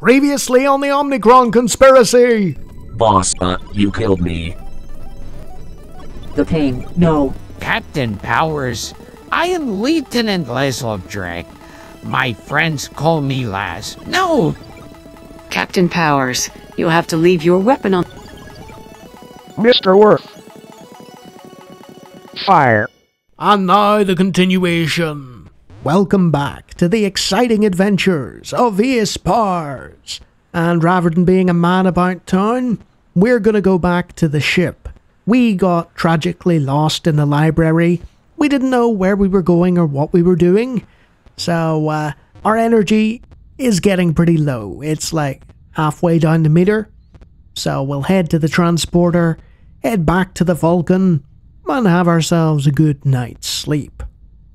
Previously on the Omnicron conspiracy. Boss, uh, you killed me. The pain. No. Captain Powers, I am Lieutenant Leslie Drake. My friends call me Laz. No, Captain Powers, you have to leave your weapon on. Mr. Worth. Fire. And now the continuation. Welcome back to the exciting adventures of Ace Pars. And rather than being a man about town, we're gonna go back to the ship. We got tragically lost in the library. We didn't know where we were going or what we were doing. So, uh, our energy is getting pretty low. It's like halfway down the meter. So, we'll head to the transporter, head back to the Vulcan, and have ourselves a good night's sleep.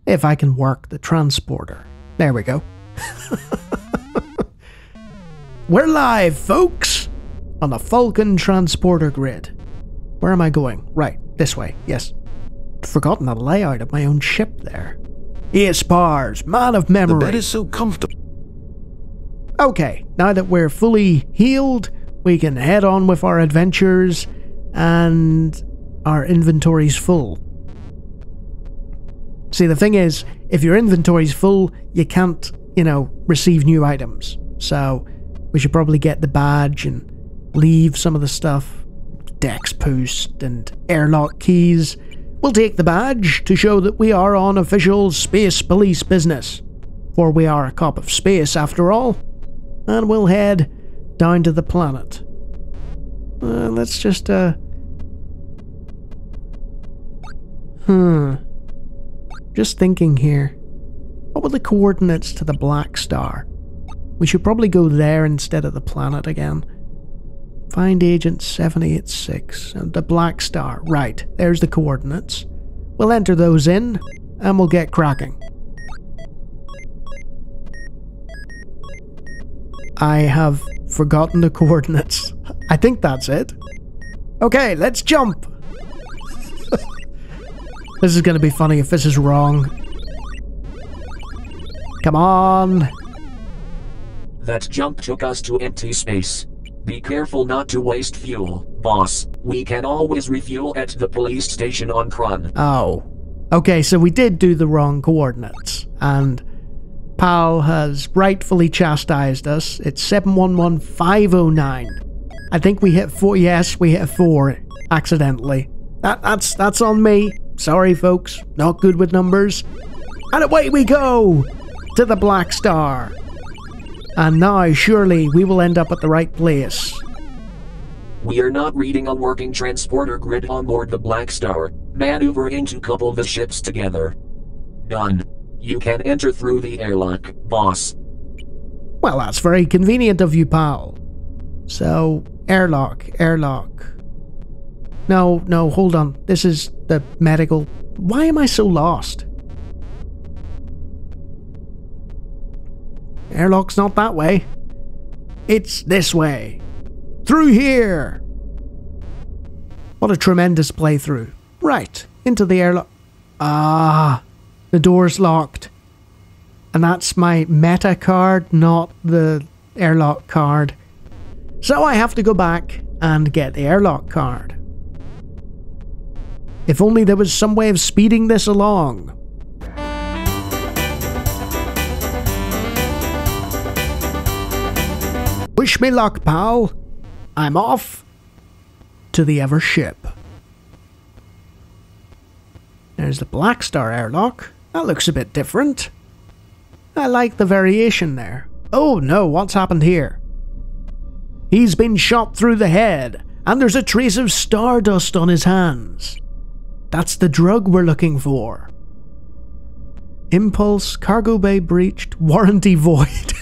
If I can work the transporter. There we go. We're live, folks! On the Falcon transporter grid. Where am I going? Right, this way, yes. Forgotten the layout of my own ship there. Ace Pars, man of memory. The bed is so comfortable. Okay, now that we're fully healed, we can head on with our adventures and our inventory's full. See, the thing is, if your inventory's full, you can't, you know, receive new items. So, we should probably get the badge and leave some of the stuff. Dex post and airlock keys. We'll take the badge to show that we are on official space police business. For we are a cop of space after all. And we'll head down to the planet. Uh, let's just, uh. Hmm. Just thinking here. What were the coordinates to the Black Star? We should probably go there instead of the planet again. Find Agent 786 and the Black Star. Right, there's the coordinates. We'll enter those in and we'll get cracking. I have forgotten the coordinates. I think that's it. Okay, let's jump. This is going to be funny if this is wrong. Come on. That jump took us to empty space. Be careful not to waste fuel, boss. We can always refuel at the police station on Kron. Oh. Okay, so we did do the wrong coordinates. And Pal has rightfully chastised us. It's 711509. I think we hit four. Yes, we hit four accidentally. That, that's that's on me. Sorry, folks. Not good with numbers. And away we go to the Black Star. And now, surely, we will end up at the right place. We are not reading a working transporter grid on board the Black Star. Maneuver in to couple the ships together. Done. You can enter through the airlock, boss. Well, that's very convenient of you, pal. So, airlock, airlock. No, no, hold on. This is the medical. Why am I so lost? Airlock's not that way. It's this way. Through here. What a tremendous playthrough. Right, into the airlock. Ah, the door's locked. And that's my meta card, not the airlock card. So I have to go back and get the airlock card. If only there was some way of speeding this along. Wish me luck, pal. I'm off to the Ever ship. There's the Black Star airlock. That looks a bit different. I like the variation there. Oh no, what's happened here? He's been shot through the head, and there's a trace of stardust on his hands. That's the drug we're looking for. Impulse, cargo bay breached, warranty void.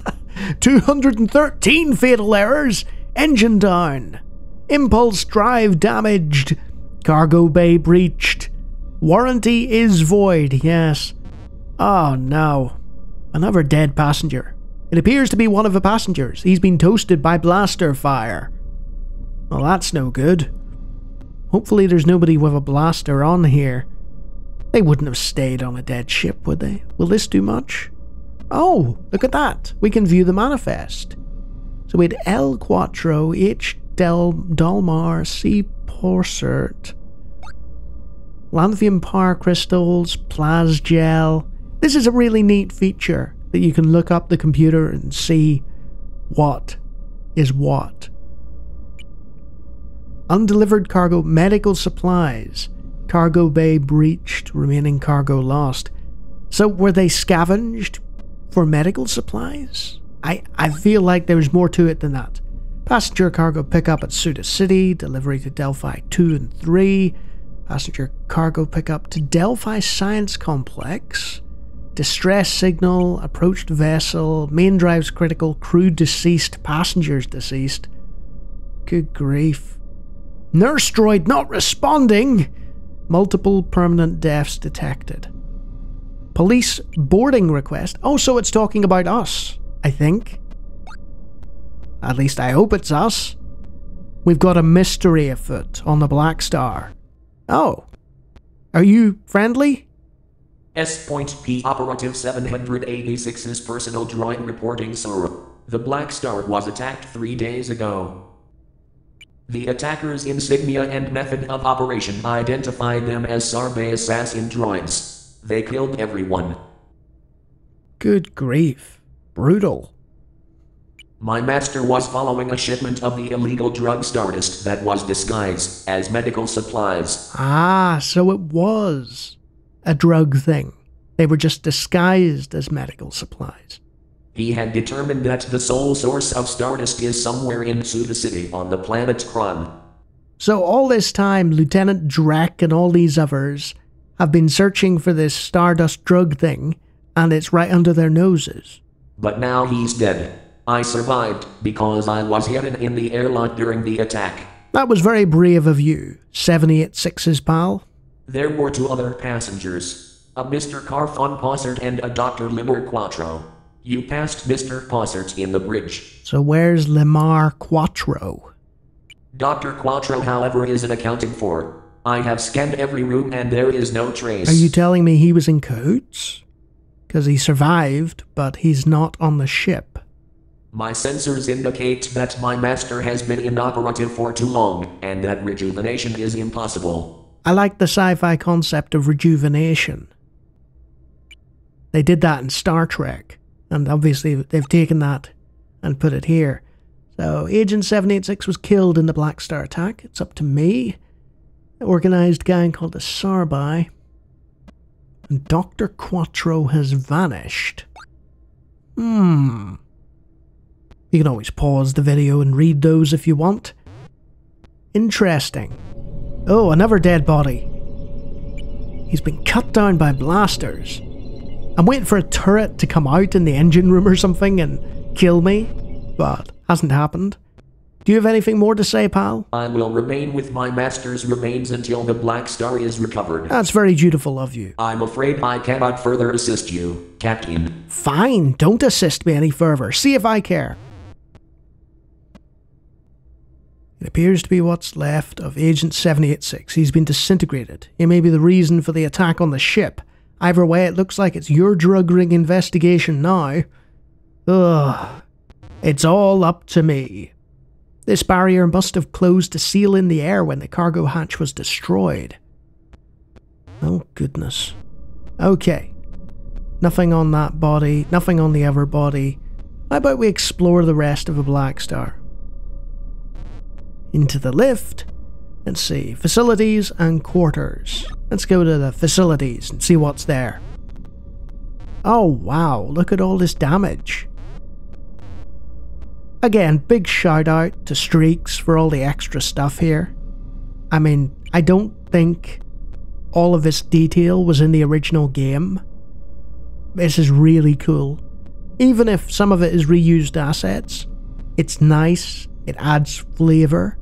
213 fatal errors, engine down. Impulse drive damaged, cargo bay breached. Warranty is void, yes. Ah, oh no. Another dead passenger. It appears to be one of the passengers. He's been toasted by blaster fire. Well, that's no good. Hopefully, there's nobody with a blaster on here. They wouldn't have stayed on a dead ship, would they? Will this do much? Oh, look at that. We can view the manifest. So we had L Quattro, H Del Dalmar, C Porsert, Lanthium Power Crystals, Plasgel. This is a really neat feature that you can look up the computer and see what is what. Undelivered cargo, medical supplies, cargo bay breached, remaining cargo lost. So were they scavenged for medical supplies? I, I feel like there's more to it than that. Passenger cargo pickup at Suda City, delivery to Delphi 2 and 3, passenger cargo pickup to Delphi Science Complex, distress signal, approached vessel, main drives critical, crew deceased, passengers deceased. Good grief. Nurse droid not responding! Multiple permanent deaths detected. Police boarding request. Oh, so it's talking about us, I think. At least I hope it's us. We've got a mystery afoot on the Black Star. Oh. Are you friendly? S.P. Operative 786's personal droid reporting, sir. The Black Star was attacked three days ago. The attacker's insignia and method of operation identified them as Sarbay assassin droids. They killed everyone. Good grief. Brutal. My master was following a shipment of the illegal drug Stardust that was disguised as medical supplies. Ah, so it was a drug thing. They were just disguised as medical supplies. He had determined that the sole source of Stardust is somewhere in Suda City on the planet Kron. So all this time, Lieutenant Drake and all these others have been searching for this Stardust drug thing, and it's right under their noses. But now he's dead. I survived because I was hidden in the airlock during the attack. That was very brave of you, 786's pal. There were two other passengers a Mr. Carfon Possert and a Dr. Limor Quattro. You passed Mr. Possert in the bridge. So where's Lemar Quattro? Dr. Quattro, however, isn't accounted for. I have scanned every room and there is no trace. Are you telling me he was in cahoots? Because he survived, but he's not on the ship. My sensors indicate that my master has been inoperative for too long, and that rejuvenation is impossible. I like the sci fi concept of rejuvenation. They did that in Star Trek, and obviously they've taken that and put it here. So, Agent 786 was killed in the Black Star attack. It's up to me. An organized gang called the Sarbai. And Dr. Quattro has vanished. Hmm. You can always pause the video and read those if you want. Interesting. Oh, another dead body. He's been cut down by blasters. I'm waiting for a turret to come out in the engine room or something and kill me, but hasn't happened. Do you have anything more to say, pal? I will remain with my master's remains until the Black Star is recovered. That's very dutiful of you. I'm afraid I cannot further assist you, Captain. Fine, don't assist me any further. See if I care. It appears to be what's left of Agent 786. He's been disintegrated. He may be the reason for the attack on the ship. Either way, it looks like it's your drug ring investigation now. Ugh. It's all up to me. This barrier must have closed to seal in the air when the cargo hatch was destroyed. Oh, goodness. Okay. Nothing on that body, nothing on the other body. How about we explore the rest of the Black Star? Into the lift. Let's see. Facilities and quarters. Let's go to the facilities and see what's there. Oh wow, look at all this damage. Again, big shout out to Streaks for all the extra stuff here. I mean, I don't think all of this detail was in the original game. This is really cool. Even if some of it is reused assets, it's nice, it adds flavour.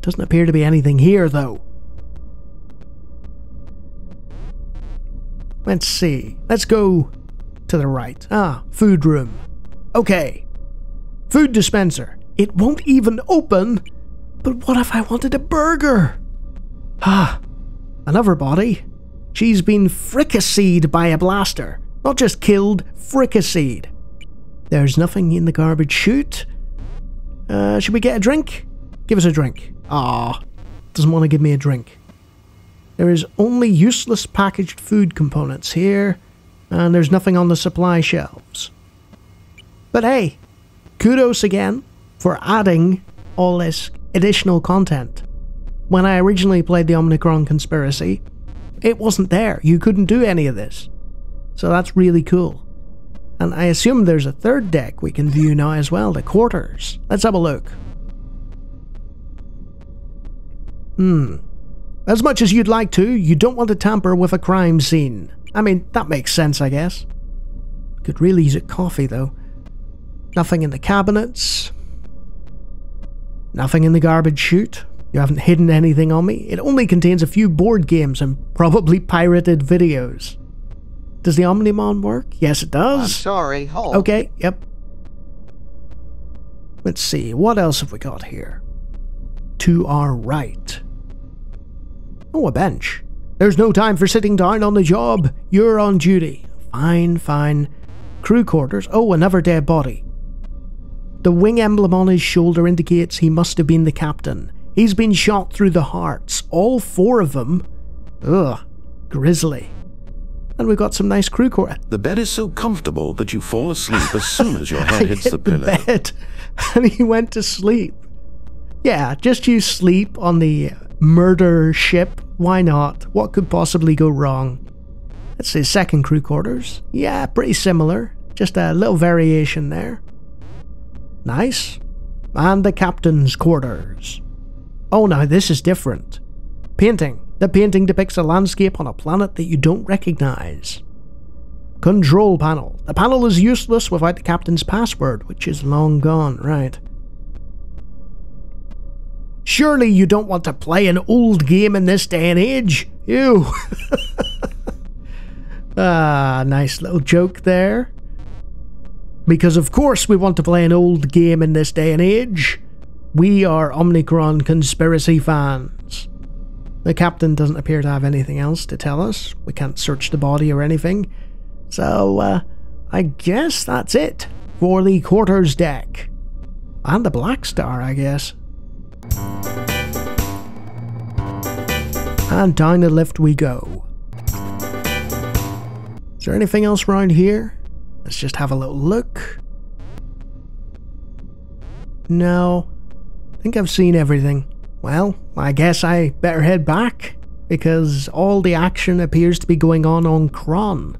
Doesn't appear to be anything here, though. Let's see. Let's go to the right. Ah, food room. Okay. Food dispenser. It won't even open. But what if I wanted a burger? Ah, another body. She's been fricasseed by a blaster. Not just killed, fricasseed. There's nothing in the garbage chute. Uh, should we get a drink? Give us a drink. Ah, doesn't want to give me a drink. There is only useless packaged food components here, and there's nothing on the supply shelves. But hey, kudos again for adding all this additional content. When I originally played the Omnicron Conspiracy, it wasn't there. You couldn't do any of this. So that's really cool. And I assume there's a third deck we can view now as well, the quarters. Let's have a look. Hmm. As much as you'd like to, you don't want to tamper with a crime scene. I mean, that makes sense, I guess. Could really use a coffee, though. Nothing in the cabinets. Nothing in the garbage chute. You haven't hidden anything on me. It only contains a few board games and probably pirated videos. Does the Omnimon work? Yes, it does. I'm sorry, hold. Okay, yep. Let's see, what else have we got here? To our right. Oh, a bench. There's no time for sitting down on the job. You're on duty. Fine, fine. Crew quarters. Oh, another dead body. The wing emblem on his shoulder indicates he must have been the captain. He's been shot through the hearts. All four of them. Ugh. Grizzly. And we've got some nice crew quarters. The bed is so comfortable that you fall asleep as soon as your head hits the hit pillow. bed and he went to sleep. Yeah, just you sleep on the uh, murder ship. Why not? What could possibly go wrong? Let's see, second crew quarters. Yeah, pretty similar. Just a little variation there. Nice. And the captain's quarters. Oh, now this is different. Painting. The painting depicts a landscape on a planet that you don't recognize. Control panel. The panel is useless without the captain's password, which is long gone, right? Surely you don't want to play an old game in this day and age? Ew. ah, nice little joke there. Because of course we want to play an old game in this day and age. We are Omnicron conspiracy fans. The captain doesn't appear to have anything else to tell us. We can't search the body or anything. So, uh, I guess that's it for the quarters deck. And the Black Star, I guess. And down the lift we go. Is there anything else around here? Let's just have a little look. No. I think I've seen everything. Well, I guess I better head back, because all the action appears to be going on on Kron.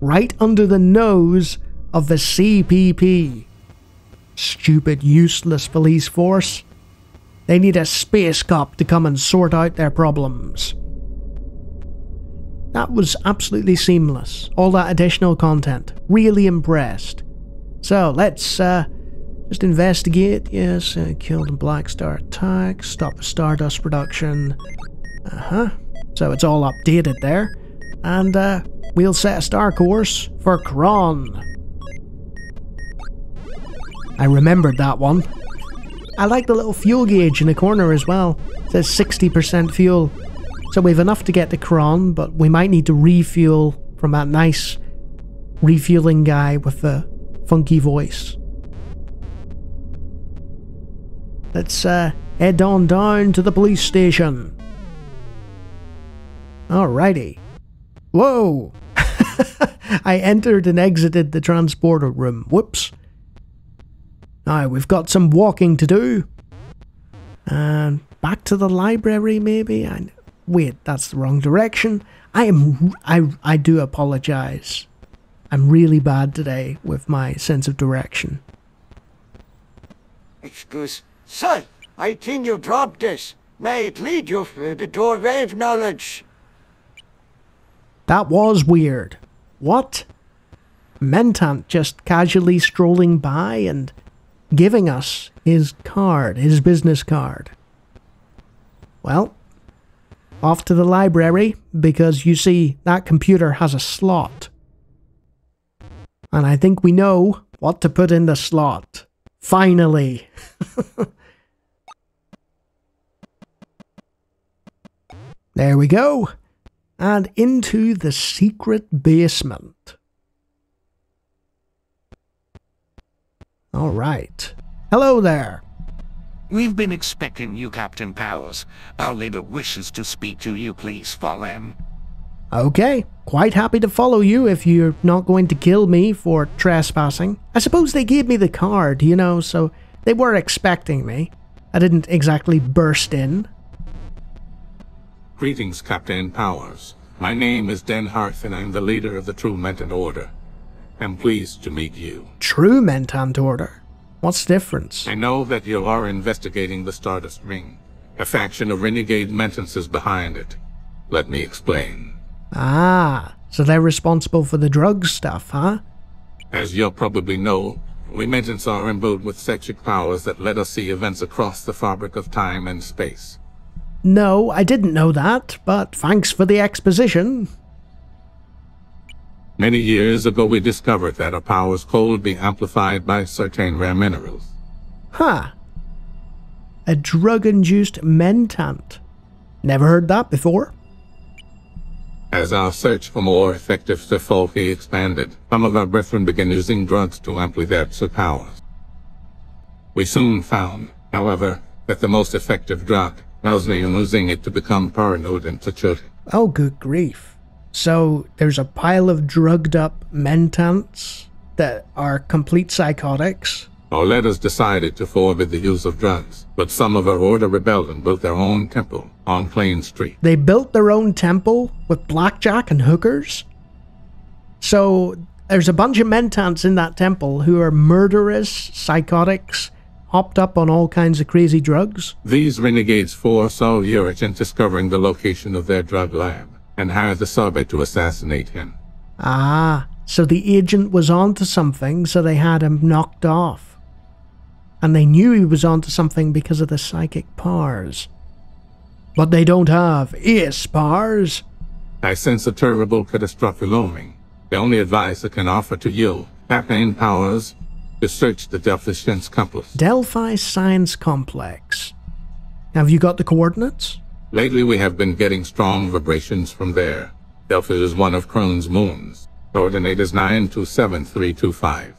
Right under the nose of the CPP. Stupid, useless police force. They need a space cop to come and sort out their problems. That was absolutely seamless. All that additional content. Really impressed. So let's uh, just investigate. Yes, uh, kill the Black Star attack. Stop the Stardust production. Uh huh. So it's all updated there. And uh, we'll set a star course for Kron. I remembered that one. I like the little fuel gauge in the corner as well. It says 60% fuel. So we've enough to get to Kron, but we might need to refuel from that nice refueling guy with the funky voice. Let's uh, head on down to the police station. Alrighty. Whoa! I entered and exited the transporter room. Whoops. Now we've got some walking to do. And back to the library, maybe? I, wait, that's the wrong direction. I am. I, I do apologize. I'm really bad today with my sense of direction. Excuse. Sir, I think you dropped this. May it lead you the doorway of knowledge. That was weird. What? Mentant just casually strolling by and giving us his card, his business card. Well, off to the library because you see, that computer has a slot. And I think we know what to put in the slot. Finally. there we go. And into the secret basement. All right. Hello there. We've been expecting you, Captain Powers. Our leader wishes to speak to you. Please follow him. Okay, quite happy to follow you if you're not going to kill me for trespassing. I suppose they gave me the card, you know, so they were expecting me. I didn't exactly burst in. Greetings, Captain Powers. My name is Den Hearth, and I'm the leader of the True Mentant Order. I'm pleased to meet you. True Mentant Order? What's the difference? I know that you are investigating the Stardust Ring. A faction of renegade Mentants is behind it. Let me explain. Ah, so they're responsible for the drug stuff, huh? As you'll probably know, we Mentants are imbued with psychic powers that let us see events across the fabric of time and space. No, I didn't know that, but thanks for the exposition. Many years ago we discovered that our powers could be amplified by certain rare minerals. Huh. A drug-induced mentant. Never heard that before. As our search for more effective Sepholki expanded, some of our brethren began using drugs to amplify their powers. We soon found, however, that the most effective drug was using it to become paranoid and psychotic. Oh, good grief. So there's a pile of drugged up mentants that are complete psychotics. Our leaders decided to forbid the use of drugs, but some of our order rebelled and built their own temple on Plain Street. They built their own temple with blackjack and hookers? So there's a bunch of mentants in that temple who are murderous psychotics hopped up on all kinds of crazy drugs? These renegades force our Urich in discovering the location of their drug lab and hired the Soviet to assassinate him. Ah, so the agent was onto something, so they had him knocked off. And they knew he was onto something because of the psychic powers. But they don't have ace powers. I sense a terrible catastrophe looming. The only advice I can offer to you, Captain Powers, is search the Delphi Science Complex. Delphi Science Complex. Have you got the coordinates? Lately we have been getting strong vibrations from there. Delphi is one of Kron's moons. Coordinate is 927325.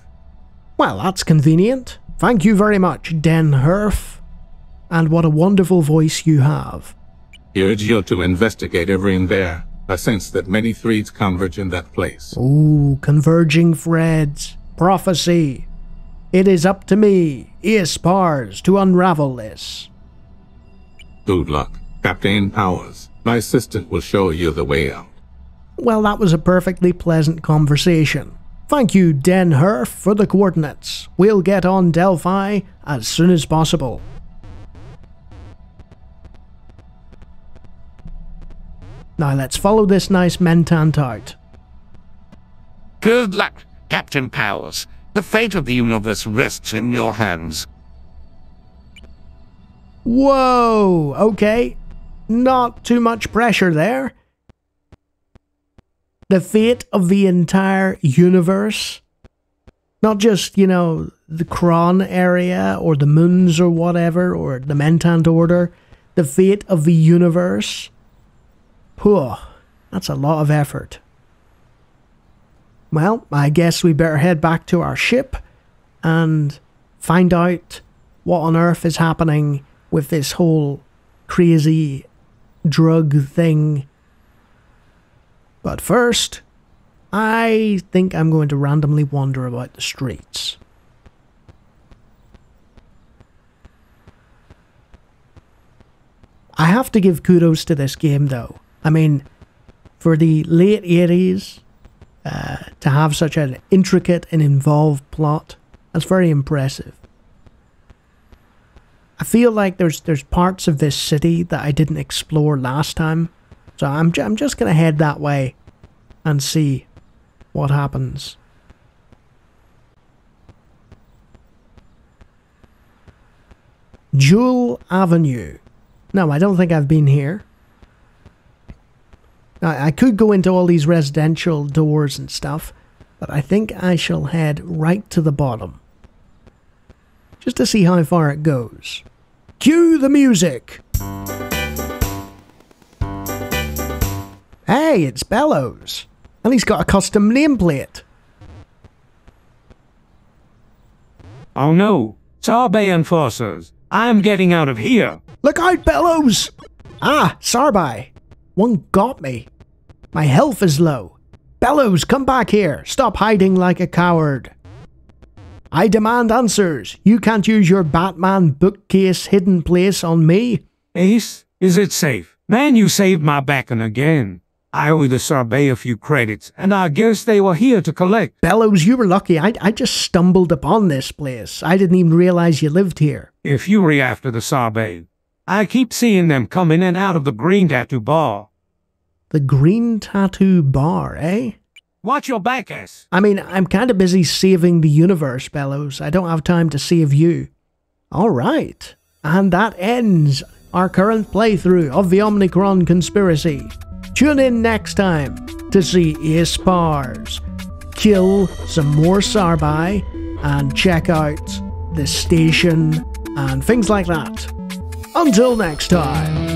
Well, that's convenient. Thank you very much, Den Herf. And what a wonderful voice you have. Urge you to investigate everything there. I sense that many threads converge in that place. Ooh, converging threads. Prophecy. It is up to me, Ispars, to unravel this. Good luck. Captain Powers, my assistant will show you the way out. Well, that was a perfectly pleasant conversation. Thank you, Den Herf, for the coordinates. We'll get on Delphi as soon as possible. Now let's follow this nice mentant out. Good luck, Captain Powers. The fate of the universe rests in your hands. Whoa, okay. Not too much pressure there. The fate of the entire universe. Not just, you know, the Kron area or the moons or whatever or the Mentant Order. The fate of the universe. Whew, that's a lot of effort. Well, I guess we better head back to our ship and find out what on earth is happening with this whole crazy drug thing. But first, I think I'm going to randomly wander about the streets. I have to give kudos to this game though. I mean, for the late 80s, uh, to have such an intricate and involved plot, that's very impressive. I feel like there's there's parts of this city that I didn't explore last time, so I'm I'm just gonna head that way and see what happens. Jewel Avenue. No, I don't think I've been here. I, I could go into all these residential doors and stuff, but I think I shall head right to the bottom just to see how far it goes. Cue the music! Hey, it's Bellows. And he's got a custom nameplate. Oh no, Sarbay enforcers, I am getting out of here. Look out, Bellows! Ah, Sarbai. One got me. My health is low. Bellows, come back here. Stop hiding like a coward. I demand answers. You can't use your Batman bookcase hidden place on me. Ace, is it safe? Man, you saved my bacon again. I owe the Sarbay a few credits, and I guess they were here to collect. Bellows, you were lucky. I, I just stumbled upon this place. I didn't even realize you lived here. If you were after the Sarbay, I keep seeing them come in and out of the Green Tattoo Bar. The Green Tattoo Bar, eh? Watch your back, ass. I mean, I'm kind of busy saving the universe, Bellows. I don't have time to save you. All right. And that ends our current playthrough of the Omnicron Conspiracy. Tune in next time to see Ispars kill some more Sarbai and check out the station and things like that. Until next time.